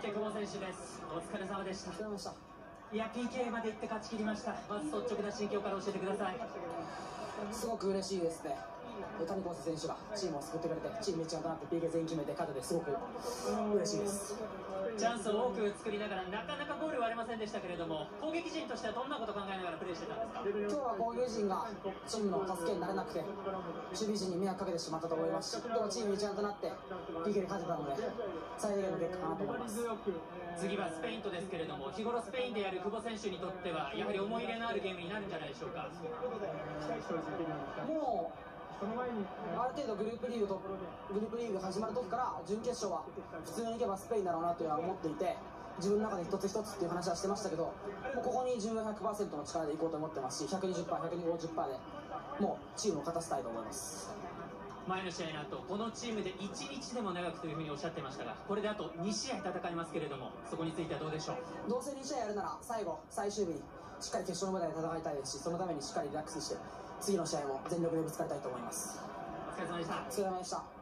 いて久保選手です。お疲れ様でした。いや PK まで行って勝ち切りました。まず率直な心境から教えてください。すごく嬉しいですね。谷康選手がチームを救ってくれてチーム一丸となって PK 全員決めて勝ててすごく嬉しいです。チャンスを多く作りながらなかなかゴール割れませんでしたけれども攻撃陣としてはどんなことを考えながらプレーしてたんですか？今日は攻撃陣がチームの助けになれなくて守備陣に迷惑かけてしまったと思いますしでもチーム一丸となって PK で勝てたので最大限の結果かなと思います。次はスペインとですけれども日頃スペインでやる久保選手にとってはやはり思い入れのあるゲームになるんじゃないでしょうか？もうある程度グループリーグとグループリーグ始まる時から準決勝は普通に行けばスペインだろうなとは思っていて自分の中で一つ一つっていう話はしてましたけどもうここに自分が100%の力でいこうと思ってますし 120%150% でもうチームを勝たせたいと思います。前の試合の後このチームで1日でも長くというふうにおっしゃってましたがこれであと2試合戦いますけれどもそこについてはどうでしょう？どうせ2試合やるなら最後最終日にしっかり決勝の舞台で戦いたいですしそのためにしっかりリラックスして次の試合も全力でぶつかりたいと思います。お疲れ様でした。お疲れ様でした